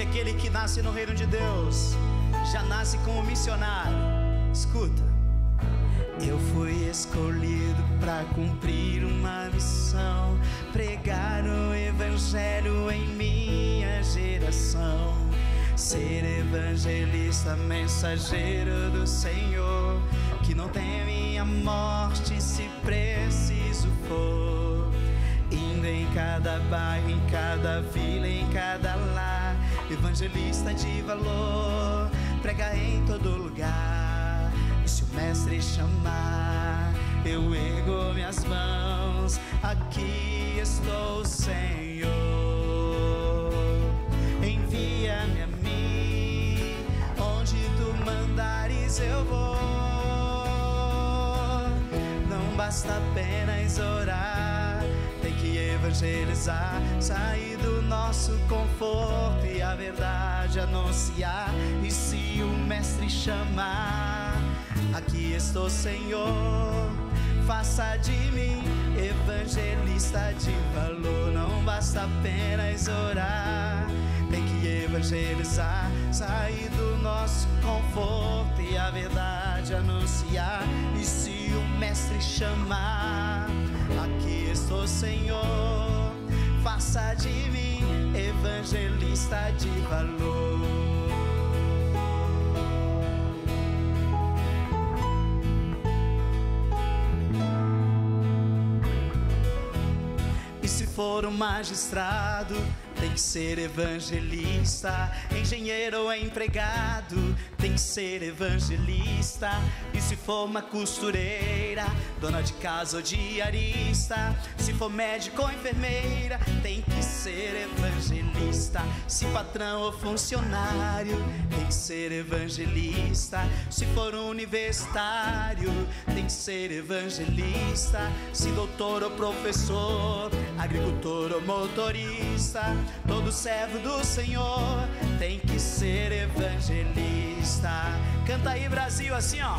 aquele que nasce no reino de Deus já nasce como missionário. Escuta. Eu fui escolhido para cumprir uma missão, pregar o evangelho em minha geração. Ser evangelista, mensageiro do Senhor, que não teme a morte se preciso for. Indo em cada bairro, em cada vila, em cada lar, evangelista de valor, prega em todo lugar. E se o mestre chamar, eu ergo minhas mãos, aqui estou, Senhor. Envia-me a mim, onde tu mandares eu vou. Não basta apenas orar, tem que evangelizar, sair do nosso conforto a verdade anunciar. E se o mestre chamar, aqui estou, Senhor. Faça de mim evangelista de valor. Não basta apenas orar, tem que evangelizar, sair do nosso conforto e a verdade anunciar. E se o mestre chamar, aqui estou, Senhor. Faça de mim evangelista de valor. For um magistrado, tem que ser evangelista. Engenheiro ou empregado, tem que ser evangelista. E se for uma costureira, dona de casa ou diarista, se for médico ou enfermeira, tem que ser evangelista. Se patrão ou funcionário, tem que ser evangelista. Se for um universitário, tem que ser evangelista. Se doutor ou professor, agricultor ou motorista, todo servo do Senhor tem que ser evangelista. Canta aí, Brasil, assim ó.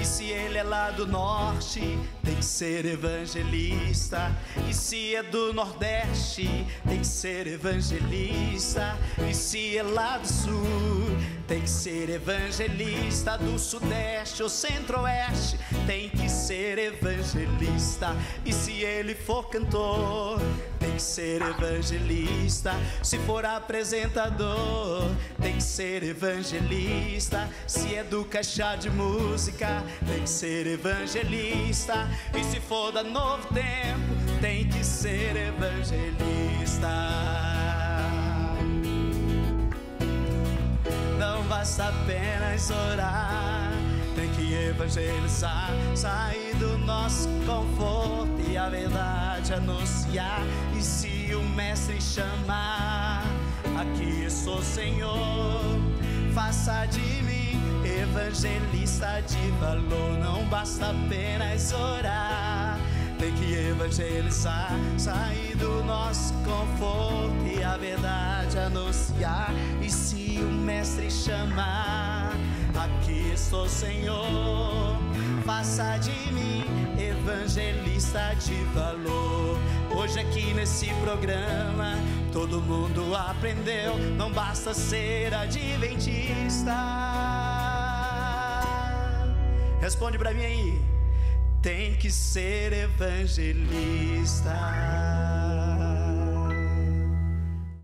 E se ele é lá do norte, tem que ser evangelista. E se é do nordeste, tem que ser evangelista. E se é lá do sul, tem que ser evangelista. Do sudeste ou centro-oeste, tem que ser evangelista. E se ele for cantor, tem que ser evangelista. Se for apresentador, tem que ser evangelista. Se é do caixa de música, tem que ser evangelista. E se for da novo tempo, tem que ser evangelista. Basta apenas orar, tem que evangelizar, sair do nosso conforto e a verdade anunciar. E se o mestre chamar, aqui sou Senhor, faça de mim evangelista de valor. Não basta apenas orar. Tem que evangelizar, sair do nosso conforto e a verdade anunciar. E se o mestre chamar, aqui estou, Senhor. Faça de mim evangelista de valor. Hoje aqui nesse programa, todo mundo aprendeu. Não basta ser adventista. Responde pra mim aí tem que ser evangelista.